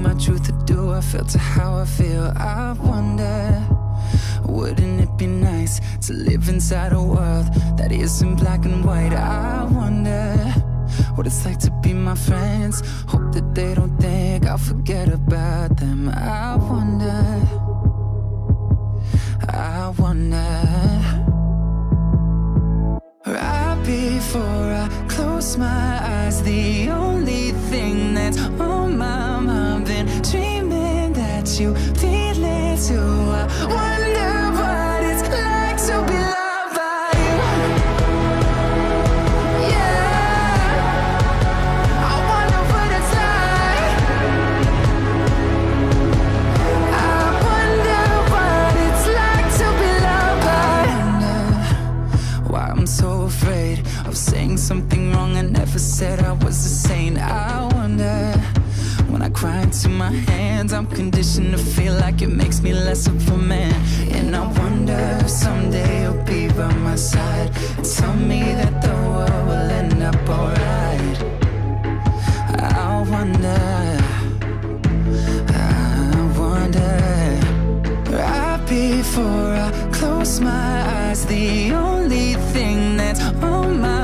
my truth or do I feel to how I feel? I wonder, wouldn't it be nice to live inside a world that isn't black and white? I wonder what it's like to be my friends. Hope that they don't think I'll forget about them. I wonder, I wonder. Right before I close my eyes, the only thing that's on my mind, dreaming that you feel it too. I wonder what it's like to be loved by you. Yeah, I wonder what it's like. I wonder what it's like to be loved by. Why I'm so afraid of saying something wrong I never said I was a saint. I wonder when I cry into my hands, I'm conditioned to feel like it makes me less of a man. And I wonder if someday you'll be by my side. Tell me that the world will end up alright. I wonder. I wonder right before I close my eyes. The only thing that's on my